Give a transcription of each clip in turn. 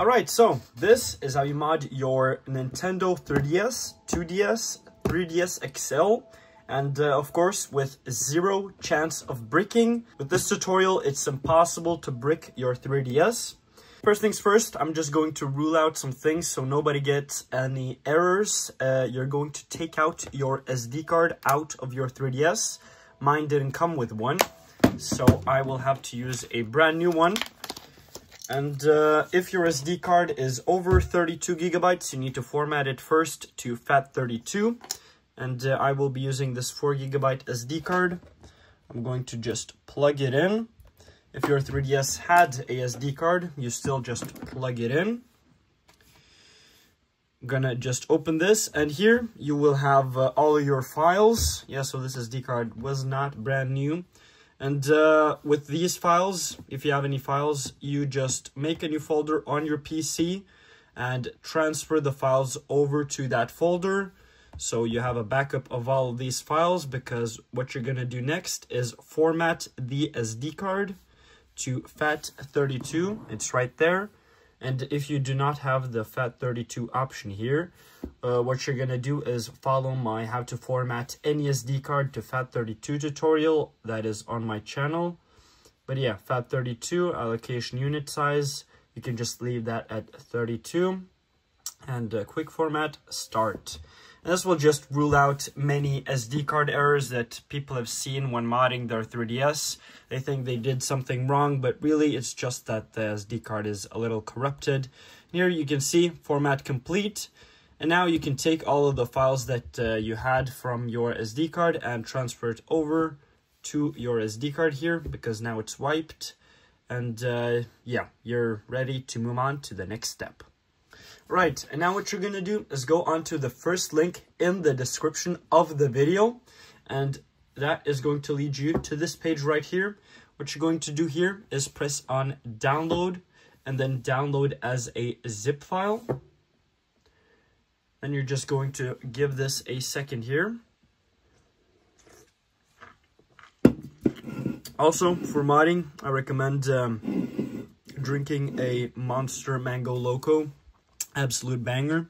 Alright, so this is how you mod your Nintendo 3DS, 2DS, 3DS XL, and uh, of course with zero chance of bricking. With this tutorial, it's impossible to brick your 3DS. First things first, I'm just going to rule out some things so nobody gets any errors. Uh, you're going to take out your SD card out of your 3DS. Mine didn't come with one, so I will have to use a brand new one. And uh, if your SD card is over 32 gigabytes, you need to format it first to FAT32. And uh, I will be using this 4 gigabyte SD card. I'm going to just plug it in. If your 3DS had a SD card, you still just plug it in. I'm gonna just open this and here you will have uh, all your files. Yeah, so this SD card was not brand new. And uh, with these files, if you have any files, you just make a new folder on your PC and transfer the files over to that folder. So you have a backup of all of these files because what you're to do next is format the SD card to FAT32. It's right there. And if you do not have the FAT32 option here, uh, what you're going to do is follow my how to format any SD card to FAT32 tutorial that is on my channel. But yeah, FAT32 allocation unit size, you can just leave that at 32 and uh, quick format start. And this will just rule out many SD card errors that people have seen when modding their 3DS. They think they did something wrong, but really it's just that the SD card is a little corrupted. Here you can see format complete. And now you can take all of the files that uh, you had from your SD card and transfer it over to your SD card here because now it's wiped. And uh, yeah, you're ready to move on to the next step. Right, and now what you're going to do is go onto the first link in the description of the video. And that is going to lead you to this page right here. What you're going to do here is press on download and then download as a zip file. Then you're just going to give this a second here. Also, for modding, I recommend um, drinking a Monster Mango Loco absolute banger.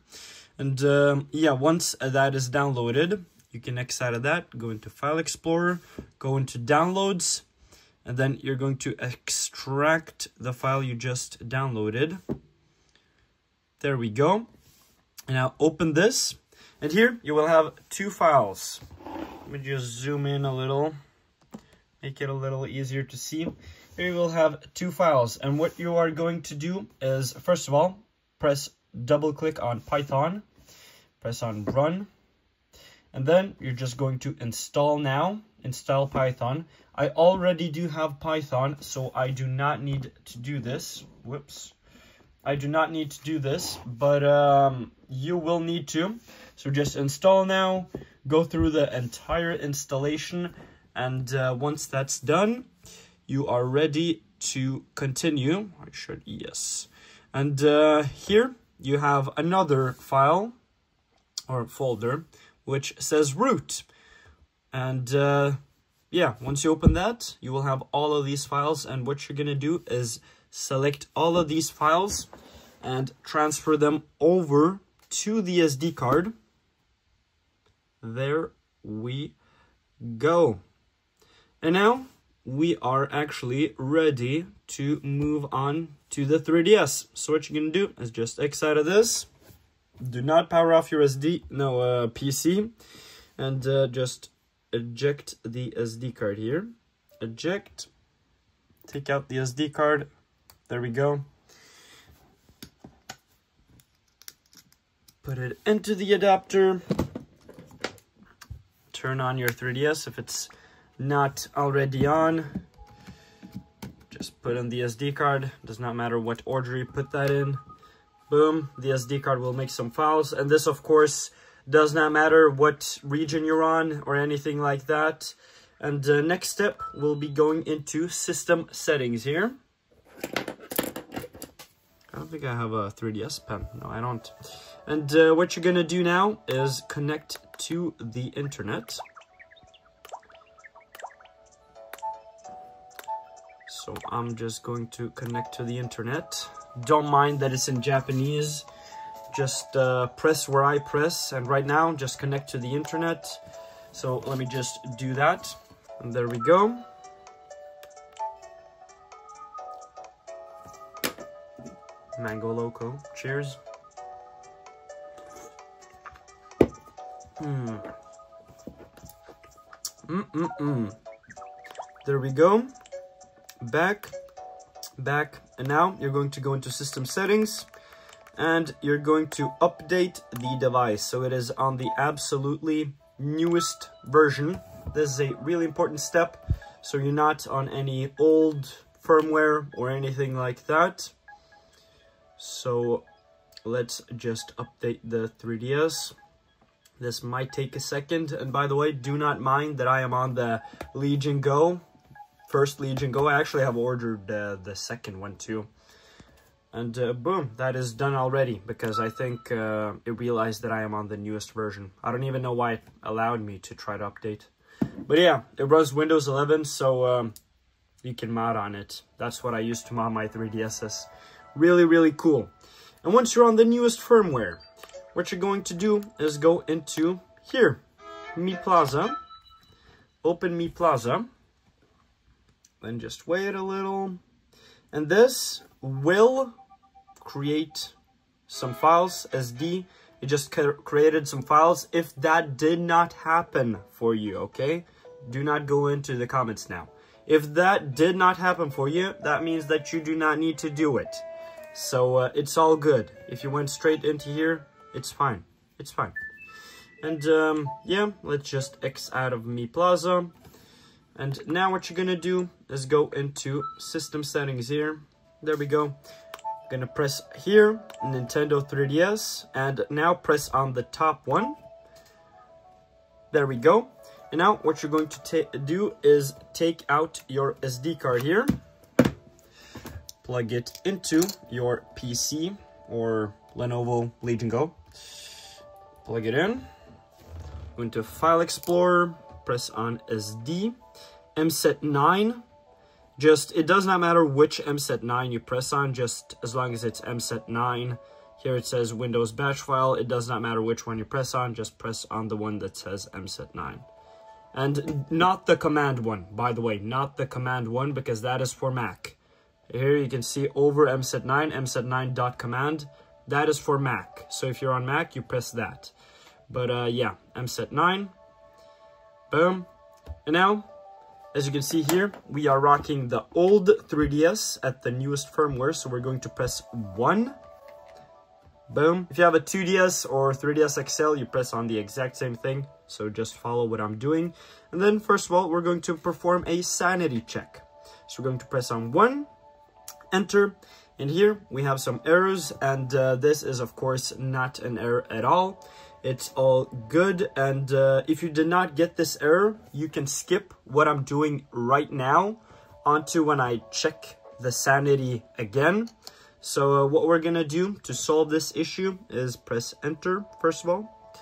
And um, yeah, once that is downloaded, you can X out of that, go into File Explorer, go into Downloads, and then you're going to extract the file you just downloaded. There we go. And now open this, and here you will have two files. Let me just zoom in a little, make it a little easier to see. Here you will have two files, and what you are going to do is, first of all, press double click on Python, press on run, and then you're just going to install now, install Python. I already do have Python, so I do not need to do this. Whoops. I do not need to do this, but um, you will need to. So just install now, go through the entire installation, and uh, once that's done, you are ready to continue. I should, yes. And uh, here, you have another file or folder which says root. And uh, yeah, once you open that, you will have all of these files. And what you're going to do is select all of these files and transfer them over to the SD card. There we go. And now we are actually ready to move on to the 3DS. So what you're going to do is just X out of this. Do not power off your SD, no, uh, PC. And uh, just eject the SD card here. Eject. Take out the SD card. There we go. Put it into the adapter. Turn on your 3DS if it's not already on. Just put in the SD card. Does not matter what order you put that in. Boom. The SD card will make some files. And this, of course, does not matter what region you're on or anything like that. And the uh, next step, we'll be going into system settings here. I don't think I have a 3DS pen. No, I don't. And uh, what you're going to do now is connect to the internet. So I'm just going to connect to the internet. Don't mind that it's in Japanese. Just uh, press where I press. And right now, just connect to the internet. So let me just do that. And there we go. Mango Loco. Cheers. Hmm. Mm-mm-mm. There we go. Back, back. And now you're going to go into system settings and you're going to update the device. So it is on the absolutely newest version. This is a really important step. So you're not on any old firmware or anything like that. So let's just update the 3DS. This might take a second. And by the way, do not mind that I am on the Legion Go. First Legion Go. I actually have ordered uh, the second one too. And uh, boom, that is done already because I think uh, it realized that I am on the newest version. I don't even know why it allowed me to try to update. But yeah, it runs Windows 11, so um, you can mod on it. That's what I used to mod my 3DSs. Really, really cool. And once you're on the newest firmware, what you're going to do is go into here, Mii Plaza, open Mii Plaza, then just wait a little, and this will create some files, SD, it just created some files. If that did not happen for you, okay, do not go into the comments now. If that did not happen for you, that means that you do not need to do it. So uh, it's all good. If you went straight into here, it's fine. It's fine. And um, yeah, let's just X out of Mii Plaza. And now what you're gonna do is go into system settings here. There we go. Gonna press here, Nintendo 3DS, and now press on the top one. There we go. And now what you're going to do is take out your SD card here, plug it into your PC or Lenovo Legion Go plug it in, go into File Explorer, press on SD, MSET9, just, it does not matter which MSET9 you press on, just as long as it's MSET9. Here it says Windows batch file, it does not matter which one you press on, just press on the one that says MSET9. And not the command one, by the way, not the command one, because that is for Mac. Here you can see over MSET9, MSET9.command, that is for Mac. So if you're on Mac, you press that. But uh, yeah, MSET9. Boom. And now, as you can see here, we are rocking the old 3DS at the newest firmware. So we're going to press 1. Boom. If you have a 2DS or 3DS XL, you press on the exact same thing. So just follow what I'm doing. And then first of all, we're going to perform a sanity check. So we're going to press on 1, enter, and here we have some errors. And uh, this is of course not an error at all. It's all good. And uh, if you did not get this error, you can skip what I'm doing right now onto when I check the sanity again. So uh, what we're going to do to solve this issue is press enter, first of all.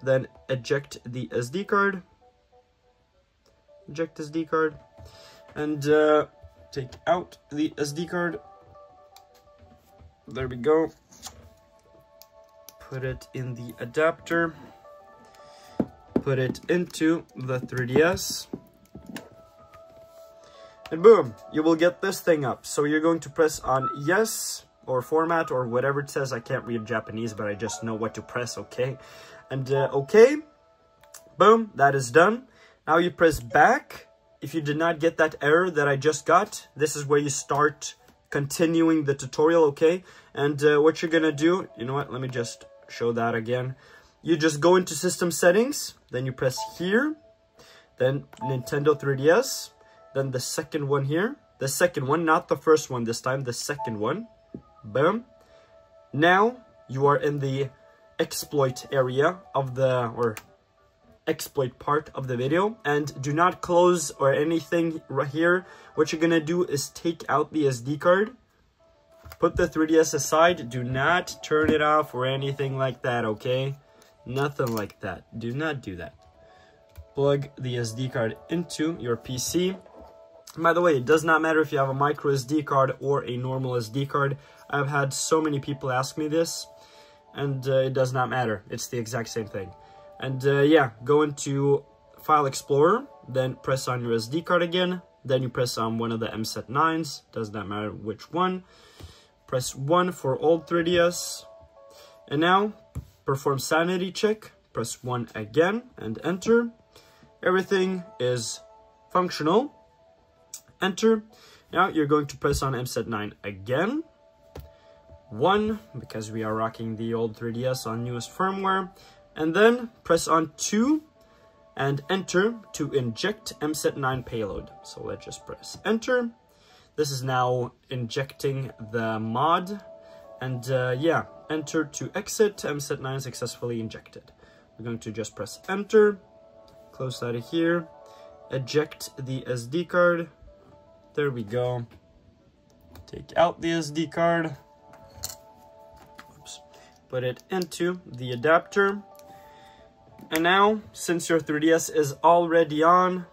Then eject the SD card. Eject SD card. And uh, take out the SD card. There we go put it in the adapter, put it into the 3DS, and boom, you will get this thing up. So you're going to press on yes, or format, or whatever it says. I can't read Japanese, but I just know what to press, okay? And uh, okay, boom, that is done. Now you press back. If you did not get that error that I just got, this is where you start continuing the tutorial, okay? And uh, what you're gonna do, you know what, let me just show that again. You just go into system settings, then you press here, then Nintendo 3DS, then the second one here, the second one, not the first one this time, the second one, boom. Now you are in the exploit area of the, or exploit part of the video and do not close or anything right here. What you're gonna do is take out the SD card Put the 3DS aside. Do not turn it off or anything like that, okay? Nothing like that. Do not do that. Plug the SD card into your PC. By the way, it does not matter if you have a micro SD card or a normal SD card. I've had so many people ask me this, and uh, it does not matter. It's the exact same thing. And uh, yeah, go into File Explorer, then press on your SD card again, then you press on one of the MSET9s, does not matter which one. Press 1 for old 3DS. And now, perform sanity check, press 1 again and enter. Everything is functional. Enter. Now you're going to press on MSET9 again. 1, because we are rocking the old 3DS on newest firmware. And then press on 2 and enter to inject MSET9 payload. So let's just press enter. This is now injecting the mod. And uh, yeah, enter to exit, MSET9 successfully injected. We're going to just press enter, close out of here, eject the SD card. There we go. Take out the SD card. Oops. Put it into the adapter. And now, since your 3DS is already on,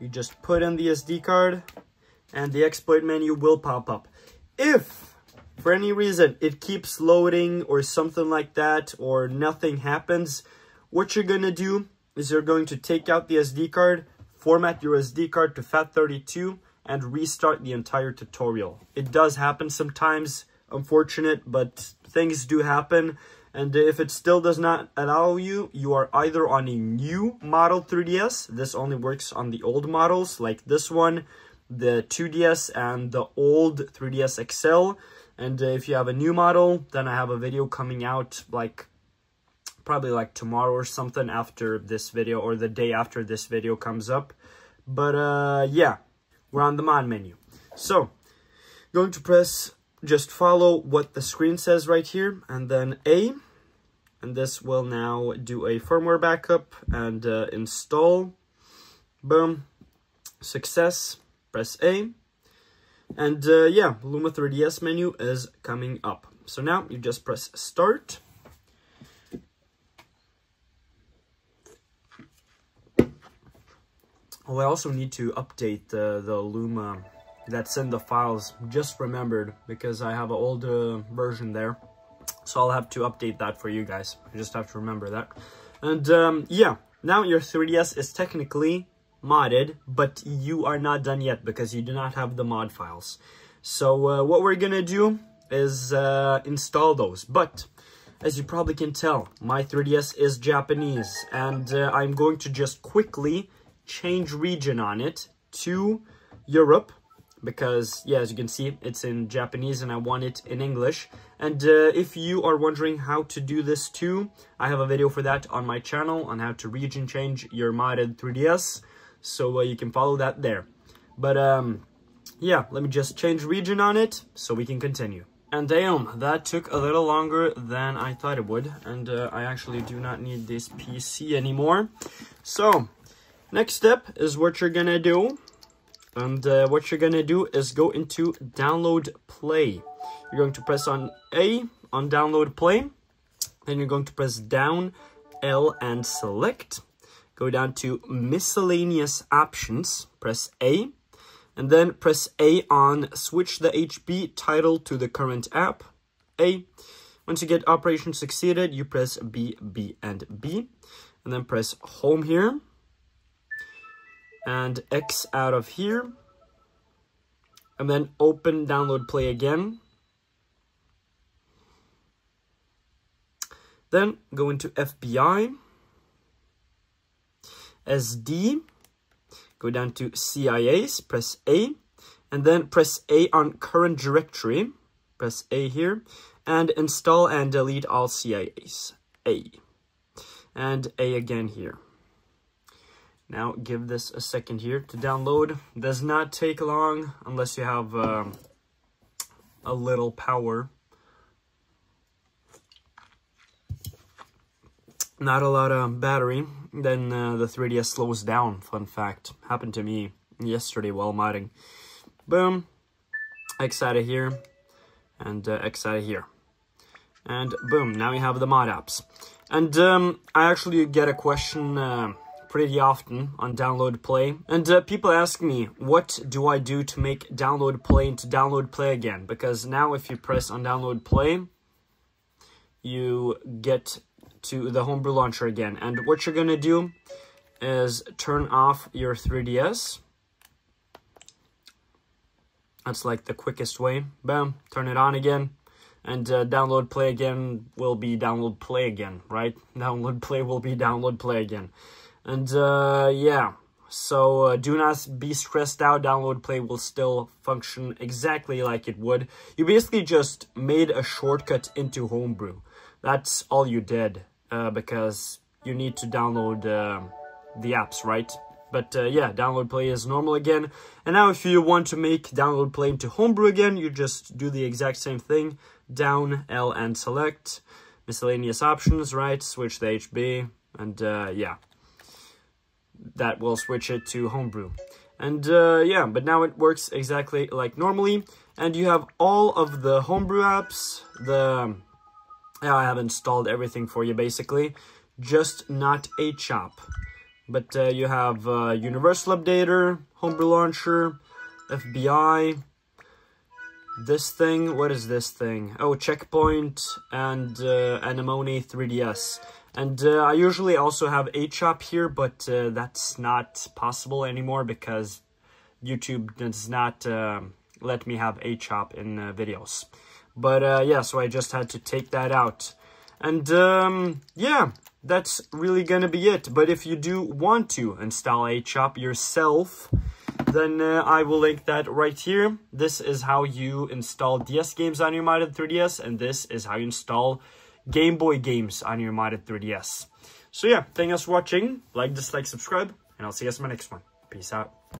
you just put in the SD card and the exploit menu will pop up. If, for any reason, it keeps loading or something like that or nothing happens, what you're going to do is you're going to take out the SD card, format your SD card to FAT32, and restart the entire tutorial. It does happen sometimes, unfortunate, but things do happen. And if it still does not allow you, you are either on a new model 3DS. This only works on the old models like this one, the 2DS and the old 3DS XL. And uh, if you have a new model, then I have a video coming out like probably like tomorrow or something after this video or the day after this video comes up. But uh, yeah, we're on the mod menu. So, going to press, just follow what the screen says right here, and then A, and this will now do a firmware backup and uh, install. Boom, success press A. And uh, yeah, Luma 3DS menu is coming up. So now you just press start. Oh, I also need to update the, the Luma that's in the files. Just remembered because I have an old uh, version there. So I'll have to update that for you guys. I just have to remember that. And um, yeah, now your 3DS is technically modded, but you are not done yet because you do not have the mod files. So uh, what we're gonna do is uh, install those. But as you probably can tell, my 3DS is Japanese and uh, I'm going to just quickly change region on it to Europe because yeah as you can see it's in Japanese and I want it in English and uh, if you are wondering how to do this too I have a video for that on my channel on how to region change your modded 3DS so uh, you can follow that there. But um, yeah, let me just change region on it so we can continue. And damn, that took a little longer than I thought it would, and uh, I actually do not need this PC anymore. So, next step is what you're gonna do, and uh, what you're gonna do is go into download play. You're going to press on A on download play, then you're going to press down L and select, go down to miscellaneous options, press A, and then press A on switch the HB title to the current app, A. Once you get operation succeeded, you press B, B, and B, and then press home here, and X out of here, and then open download play again. Then go into FBI, SD, go down to CIAs, press A, and then press A on current directory, press A here, and install and delete all CIAs, A, and A again here. Now give this a second here to download. Does not take long unless you have um, a little power. Not a lot of battery then uh, the 3DS slows down. Fun fact. Happened to me yesterday while modding. Boom. X out of here. And uh, X out of here. And boom, now we have the mod apps. And um, I actually get a question uh, pretty often on Download Play. And uh, people ask me, what do I do to make Download Play into Download Play again? Because now if you press on Download Play, you get to the Homebrew Launcher again. And what you're going to do is turn off your 3DS. That's like the quickest way. Bam, turn it on again. And uh, download play again will be download play again, right? Download play will be download play again. And uh, yeah, so uh, do not be stressed out. Download play will still function exactly like it would. You basically just made a shortcut into Homebrew. That's all you did uh, because you need to download uh, the apps, right? But uh, yeah, download play is normal again. And now if you want to make download play into homebrew again, you just do the exact same thing. Down, L and select. Miscellaneous options, right? Switch the HB. And uh, yeah, that will switch it to homebrew. And uh, yeah, but now it works exactly like normally. And you have all of the homebrew apps. The I have installed everything for you basically. Just not hShop. But uh, you have uh, Universal Updater, Homebrew Launcher, FBI, this thing, what is this thing? Oh, Checkpoint and uh, Anemone 3DS. And uh, I usually also have hShop here, but uh, that's not possible anymore because YouTube does not uh, let me have hShop in uh, videos. But uh, yeah, so I just had to take that out. And um, yeah, that's really gonna be it. But if you do want to install hShop yourself, then uh, I will link that right here. This is how you install DS games on your modded 3DS, and this is how you install Game Boy games on your modded 3DS. So yeah, thank you for watching. Like, dislike, subscribe, and I'll see you guys in my next one. Peace out.